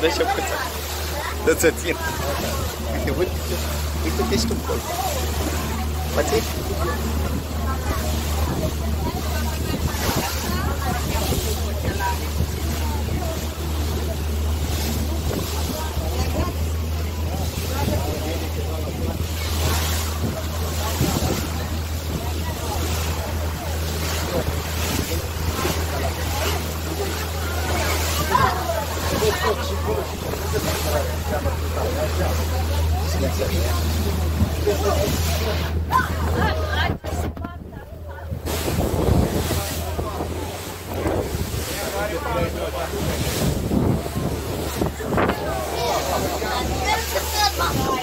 Да что это? Да это тир. Вы тут есть тут. Потерь. Și tu acolo. Poate?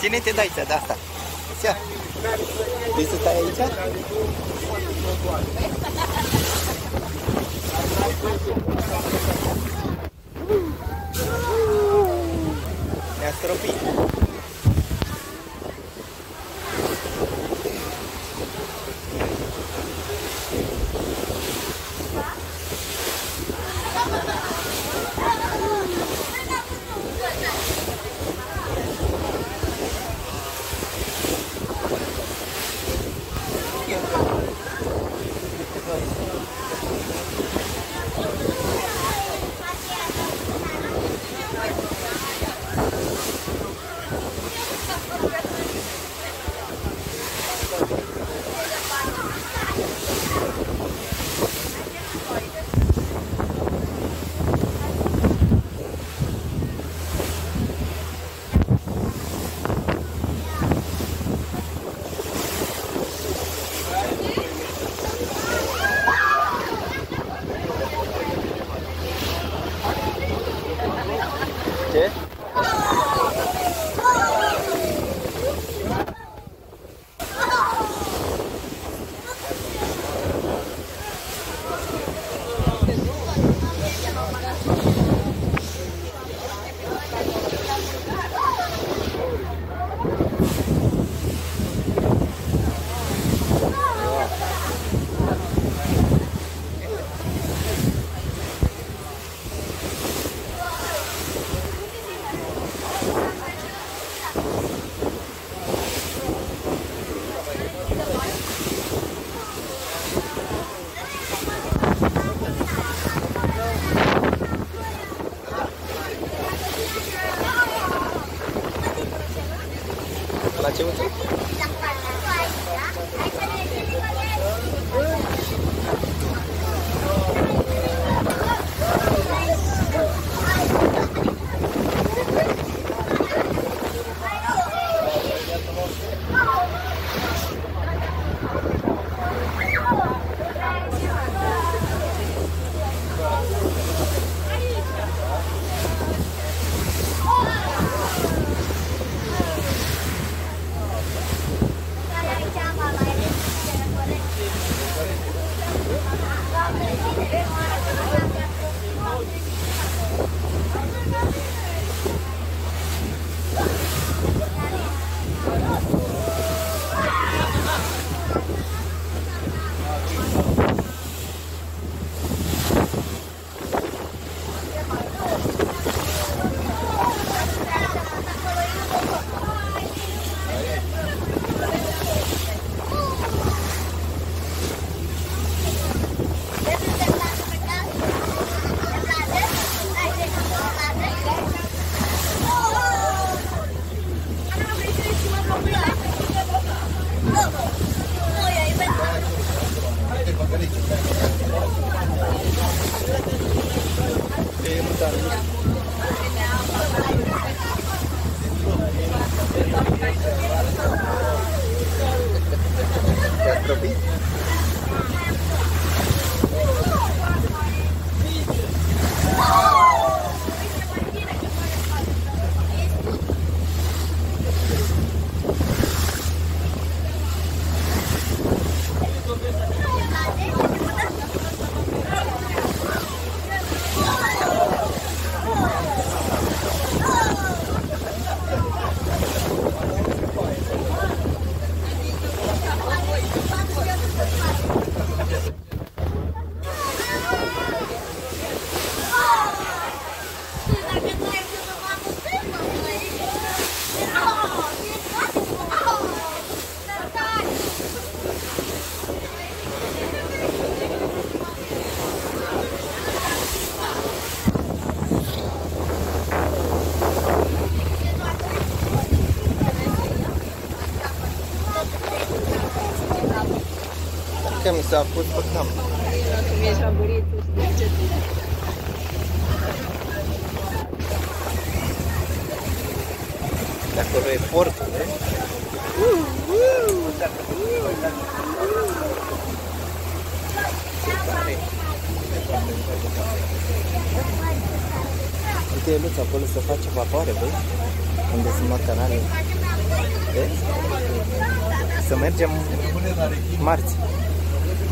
Ține-te de aici, de asta. Ia. Vrei să stai aici? Ne-a stropit. 이렇게 What's s-a pus pe cam. Acum ești aburit, tu știi ce tu. De acolo e portul, vezi? Uite, Ieluț, acolo se face vapoare, vezi? Unde sunt macarale. Vezi? Să mergem marți.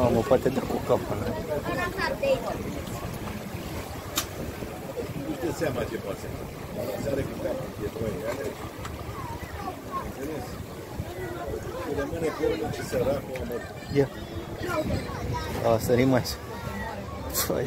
Mamă, poate dă cu capul. nu? Ăla carte. Nu știu seama ce poate să facă. Seara că capul e doi ani. Înțeles? Și rămâne pe urmă ce săracul a murit. Ia. A, sărim mai sus. Păi.